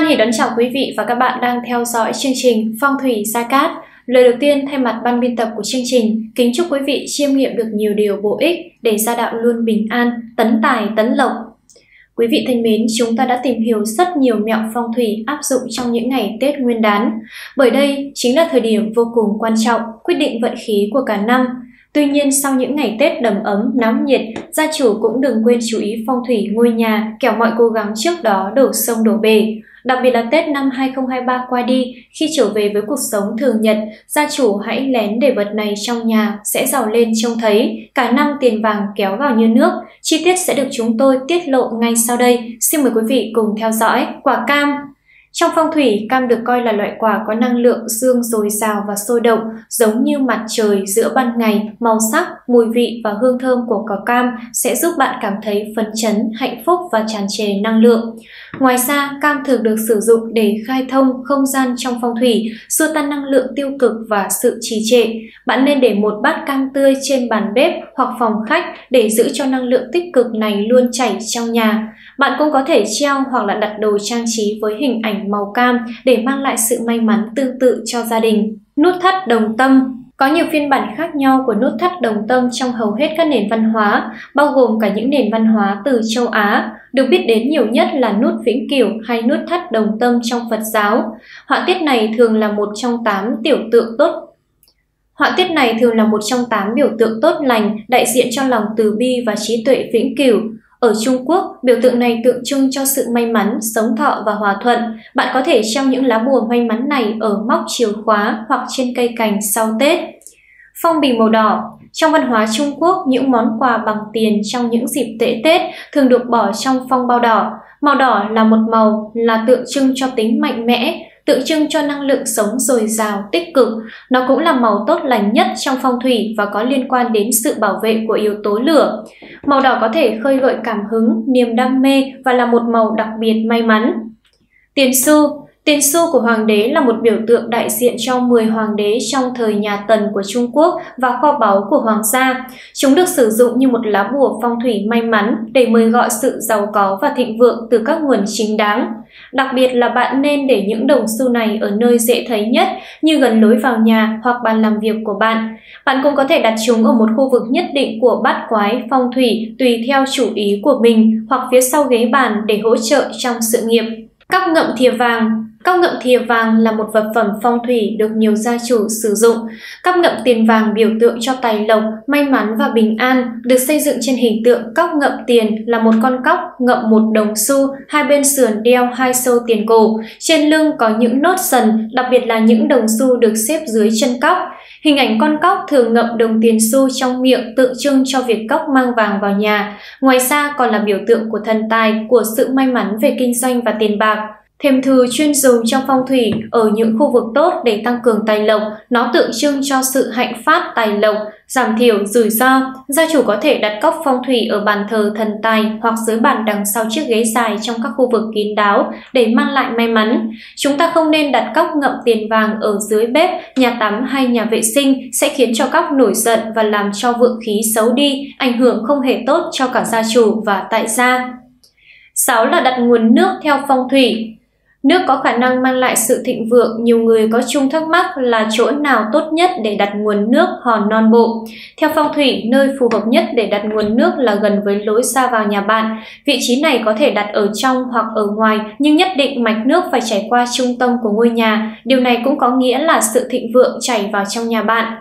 Hoan hỉ đón chào quý vị và các bạn đang theo dõi chương trình Phong thủy Gia Cát. Lời đầu tiên thay mặt ban biên tập của chương trình, kính chúc quý vị chiêm nghiệm được nhiều điều bổ ích để gia đạo luôn bình an, tấn tài, tấn lộc. Quý vị thân mến, chúng ta đã tìm hiểu rất nhiều mẹo phong thủy áp dụng trong những ngày Tết Nguyên đán. Bởi đây chính là thời điểm vô cùng quan trọng, quyết định vận khí của cả năm. Tuy nhiên, sau những ngày Tết đầm ấm, náo nhiệt, gia chủ cũng đừng quên chú ý phong thủy ngôi nhà, kẻo mọi cố gắng trước đó đổ sông đổ bể. Đặc biệt là Tết năm 2023 qua đi, khi trở về với cuộc sống thường nhật, gia chủ hãy lén để vật này trong nhà sẽ giàu lên trông thấy, cả năm tiền vàng kéo vào như nước. Chi tiết sẽ được chúng tôi tiết lộ ngay sau đây. Xin mời quý vị cùng theo dõi. Quả cam trong phong thủy, cam được coi là loại quả có năng lượng dương dồi dào và sôi động, giống như mặt trời giữa ban ngày, màu sắc, mùi vị và hương thơm của quả cam sẽ giúp bạn cảm thấy phấn chấn, hạnh phúc và tràn trề năng lượng. Ngoài ra, cam thường được sử dụng để khai thông không gian trong phong thủy, xua tan năng lượng tiêu cực và sự trì trệ. Bạn nên để một bát cam tươi trên bàn bếp hoặc phòng khách để giữ cho năng lượng tích cực này luôn chảy trong nhà. Bạn cũng có thể treo hoặc là đặt đồ trang trí với hình ảnh màu cam để mang lại sự may mắn tương tự cho gia đình. Nút thắt đồng tâm có nhiều phiên bản khác nhau của nút thắt đồng tâm trong hầu hết các nền văn hóa, bao gồm cả những nền văn hóa từ châu Á. Được biết đến nhiều nhất là nút vĩnh cửu hay nút thắt đồng tâm trong Phật giáo. Họa tiết này thường là một trong tám tiểu tượng tốt Họa tiết này thường là một trong tám biểu tượng tốt lành, đại diện cho lòng từ bi và trí tuệ vĩnh cửu. Ở Trung Quốc, biểu tượng này tượng trưng cho sự may mắn, sống thọ và hòa thuận. Bạn có thể treo những lá bùa may mắn này ở móc chìa khóa hoặc trên cây cành sau Tết. Phong bì màu đỏ Trong văn hóa Trung Quốc, những món quà bằng tiền trong những dịp tễ Tết thường được bỏ trong phong bao đỏ. Màu đỏ là một màu là tượng trưng cho tính mạnh mẽ, tượng trưng cho năng lượng sống dồi dào, tích cực. Nó cũng là màu tốt lành nhất trong phong thủy và có liên quan đến sự bảo vệ của yếu tố lửa. Màu đỏ có thể khơi gợi cảm hứng, niềm đam mê và là một màu đặc biệt may mắn. Tiền xu Tiền xu của hoàng đế là một biểu tượng đại diện cho 10 hoàng đế trong thời nhà Tần của Trung Quốc và kho báu của hoàng gia. Chúng được sử dụng như một lá bùa phong thủy may mắn để mời gọi sự giàu có và thịnh vượng từ các nguồn chính đáng. Đặc biệt là bạn nên để những đồng xu này ở nơi dễ thấy nhất, như gần lối vào nhà hoặc bàn làm việc của bạn. Bạn cũng có thể đặt chúng ở một khu vực nhất định của bát quái, phong thủy, tùy theo chủ ý của mình hoặc phía sau ghế bàn để hỗ trợ trong sự nghiệp. Các ngậm thìa vàng Cóc ngậm thìa vàng là một vật phẩm phong thủy được nhiều gia chủ sử dụng. Cóc ngậm tiền vàng biểu tượng cho tài lộc, may mắn và bình an, được xây dựng trên hình tượng cóc ngậm tiền là một con cóc ngậm một đồng xu, hai bên sườn đeo hai sâu tiền cổ. Trên lưng có những nốt sần, đặc biệt là những đồng xu được xếp dưới chân cóc. Hình ảnh con cóc thường ngậm đồng tiền xu trong miệng tượng trưng cho việc cóc mang vàng vào nhà. Ngoài ra còn là biểu tượng của thần tài, của sự may mắn về kinh doanh và tiền bạc. Thêm thư chuyên dùng trong phong thủy ở những khu vực tốt để tăng cường tài lộc, nó tượng trưng cho sự hạnh phát tài lộc, giảm thiểu rủi ro. Gia chủ có thể đặt cốc phong thủy ở bàn thờ thần tài hoặc dưới bàn đằng sau chiếc ghế dài trong các khu vực kín đáo để mang lại may mắn. Chúng ta không nên đặt cốc ngậm tiền vàng ở dưới bếp, nhà tắm hay nhà vệ sinh sẽ khiến cho cốc nổi giận và làm cho vượng khí xấu đi, ảnh hưởng không hề tốt cho cả gia chủ và tại gia. 6 là đặt nguồn nước theo phong thủy. Nước có khả năng mang lại sự thịnh vượng, nhiều người có chung thắc mắc là chỗ nào tốt nhất để đặt nguồn nước hòn non bộ. Theo phong thủy, nơi phù hợp nhất để đặt nguồn nước là gần với lối ra vào nhà bạn. Vị trí này có thể đặt ở trong hoặc ở ngoài, nhưng nhất định mạch nước phải chảy qua trung tâm của ngôi nhà. Điều này cũng có nghĩa là sự thịnh vượng chảy vào trong nhà bạn.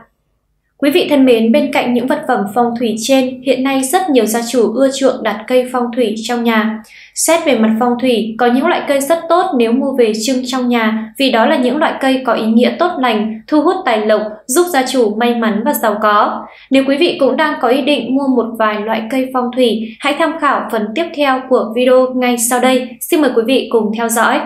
Quý vị thân mến, bên cạnh những vật phẩm phong thủy trên, hiện nay rất nhiều gia chủ ưa chuộng đặt cây phong thủy trong nhà. Xét về mặt phong thủy, có những loại cây rất tốt nếu mua về trưng trong nhà vì đó là những loại cây có ý nghĩa tốt lành, thu hút tài lộc, giúp gia chủ may mắn và giàu có. Nếu quý vị cũng đang có ý định mua một vài loại cây phong thủy, hãy tham khảo phần tiếp theo của video ngay sau đây. Xin mời quý vị cùng theo dõi.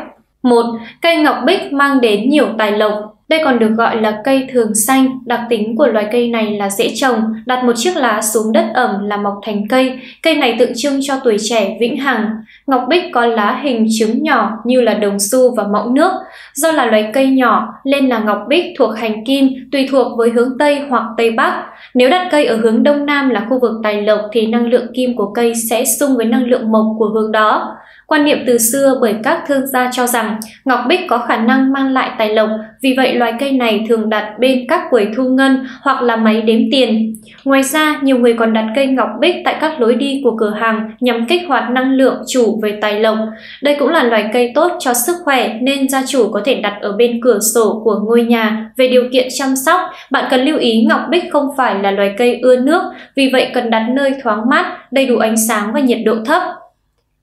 1. Cây ngọc bích mang đến nhiều tài lộc đây còn được gọi là cây thường xanh, đặc tính của loài cây này là dễ trồng, đặt một chiếc lá xuống đất ẩm là mọc thành cây. Cây này tượng trưng cho tuổi trẻ vĩnh hằng. Ngọc bích có lá hình trứng nhỏ như là đồng xu và mọng nước. Do là loài cây nhỏ nên là ngọc bích thuộc hành kim, tùy thuộc với hướng Tây hoặc Tây Bắc. Nếu đặt cây ở hướng Đông Nam là khu vực tài lộc thì năng lượng kim của cây sẽ xung với năng lượng mộc của hướng đó. Quan niệm từ xưa bởi các thương gia cho rằng ngọc bích có khả năng mang lại tài lộc, vì vậy loài cây này thường đặt bên các quầy thu ngân hoặc là máy đếm tiền. Ngoài ra, nhiều người còn đặt cây ngọc bích tại các lối đi của cửa hàng nhằm kích hoạt năng lượng chủ về tài lộc. Đây cũng là loài cây tốt cho sức khỏe nên gia chủ có thể đặt ở bên cửa sổ của ngôi nhà. Về điều kiện chăm sóc, bạn cần lưu ý ngọc bích không phải là loài cây ưa nước, vì vậy cần đặt nơi thoáng mát, đầy đủ ánh sáng và nhiệt độ thấp.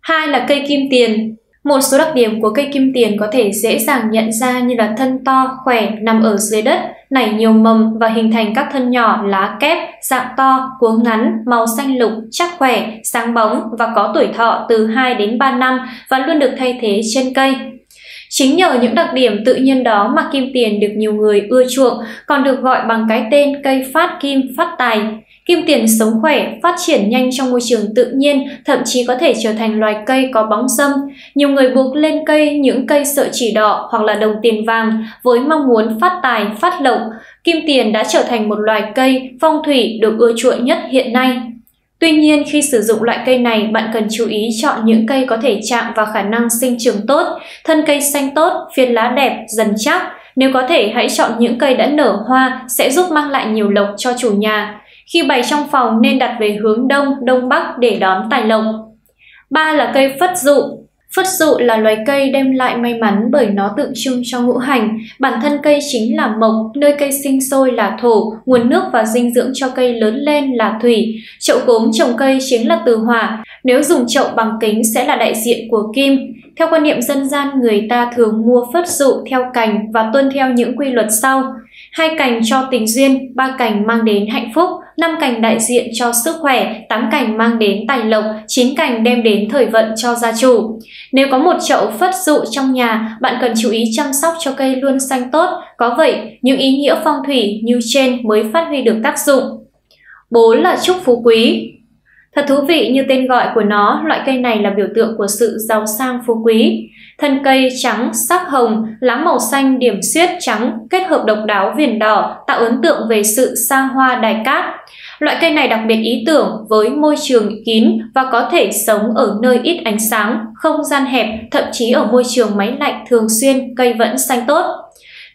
Hai là cây kim tiền. Một số đặc điểm của cây kim tiền có thể dễ dàng nhận ra như là thân to, khỏe, nằm ở dưới đất, nảy nhiều mầm và hình thành các thân nhỏ lá kép, dạng to, cuống ngắn, màu xanh lục, chắc khỏe, sáng bóng và có tuổi thọ từ 2 đến 3 năm và luôn được thay thế trên cây. Chính nhờ những đặc điểm tự nhiên đó mà kim tiền được nhiều người ưa chuộng, còn được gọi bằng cái tên cây phát kim phát tài. Kim tiền sống khỏe, phát triển nhanh trong môi trường tự nhiên, thậm chí có thể trở thành loài cây có bóng sâm. Nhiều người buộc lên cây những cây sợi chỉ đỏ hoặc là đồng tiền vàng với mong muốn phát tài, phát lộc. Kim tiền đã trở thành một loài cây phong thủy được ưa chuộng nhất hiện nay. Tuy nhiên, khi sử dụng loại cây này, bạn cần chú ý chọn những cây có thể chạm vào khả năng sinh trưởng tốt, thân cây xanh tốt, phiên lá đẹp, dần chắc. Nếu có thể, hãy chọn những cây đã nở hoa sẽ giúp mang lại nhiều lộc cho chủ nhà. Khi bày trong phòng nên đặt về hướng đông, đông bắc để đón tài lộc. Ba là cây phất dụ. Phất dụ là loài cây đem lại may mắn bởi nó tượng trưng cho ngũ hành. Bản thân cây chính là mộc, nơi cây sinh sôi là thổ, nguồn nước và dinh dưỡng cho cây lớn lên là thủy. Chậu cốm trồng cây chính là từ hỏa. Nếu dùng chậu bằng kính sẽ là đại diện của kim. Theo quan niệm dân gian, người ta thường mua phất dụ theo cành và tuân theo những quy luật sau. Hai cành cho tình duyên, ba cành mang đến hạnh phúc, năm cành đại diện cho sức khỏe, tám cành mang đến tài lộc, chín cành đem đến thời vận cho gia chủ. Nếu có một chậu phất dụ trong nhà, bạn cần chú ý chăm sóc cho cây luôn xanh tốt, có vậy những ý nghĩa phong thủy như trên mới phát huy được tác dụng. 4 là chúc phú quý. Thật thú vị như tên gọi của nó, loại cây này là biểu tượng của sự giàu sang phú quý. Thân cây trắng, sắc hồng, lá màu xanh điểm xuyết trắng, kết hợp độc đáo viền đỏ, tạo ấn tượng về sự xa hoa đài cát. Loại cây này đặc biệt ý tưởng với môi trường kín và có thể sống ở nơi ít ánh sáng, không gian hẹp, thậm chí ở môi trường máy lạnh thường xuyên, cây vẫn xanh tốt.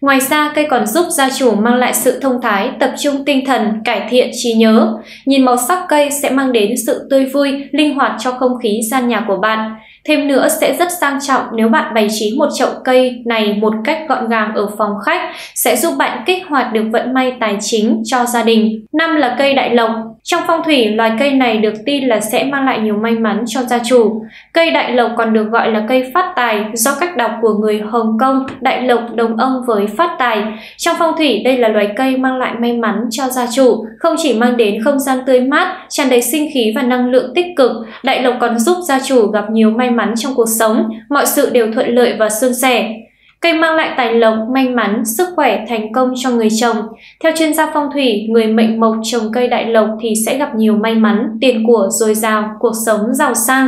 Ngoài ra, cây còn giúp gia chủ mang lại sự thông thái, tập trung tinh thần, cải thiện trí nhớ. Nhìn màu sắc cây sẽ mang đến sự tươi vui, linh hoạt cho không khí gian nhà của bạn. Thêm nữa sẽ rất sang trọng nếu bạn bày trí một chậu cây này một cách gọn gàng ở phòng khách sẽ giúp bạn kích hoạt được vận may tài chính cho gia đình. Năm là cây đại lộc. Trong phong thủy, loài cây này được tin là sẽ mang lại nhiều may mắn cho gia chủ. Cây đại lộc còn được gọi là cây phát tài do cách đọc của người Hồng Kông, đại lộc đồng âm với phát tài. Trong phong thủy, đây là loài cây mang lại may mắn cho gia chủ, không chỉ mang đến không gian tươi mát, tràn đầy sinh khí và năng lượng tích cực, đại lộc còn giúp gia chủ gặp nhiều may mắn trong cuộc sống, mọi sự đều thuận lợi và suôn sẻ. Cây mang lại tài lộc, may mắn, sức khỏe, thành công cho người trồng. Theo chuyên gia phong thủy, người mệnh mộc trồng cây đại lộc thì sẽ gặp nhiều may mắn, tiền của dồi dào, cuộc sống giàu sang.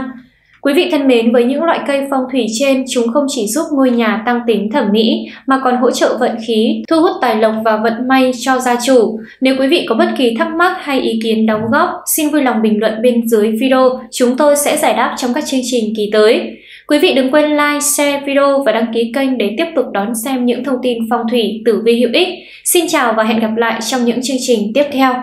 Quý vị thân mến, với những loại cây phong thủy trên, chúng không chỉ giúp ngôi nhà tăng tính thẩm mỹ mà còn hỗ trợ vận khí, thu hút tài lộc và vận may cho gia chủ. Nếu quý vị có bất kỳ thắc mắc hay ý kiến đóng góp, xin vui lòng bình luận bên dưới video, chúng tôi sẽ giải đáp trong các chương trình kỳ tới. Quý vị đừng quên like, share video và đăng ký kênh để tiếp tục đón xem những thông tin phong thủy tử vi hữu ích. Xin chào và hẹn gặp lại trong những chương trình tiếp theo.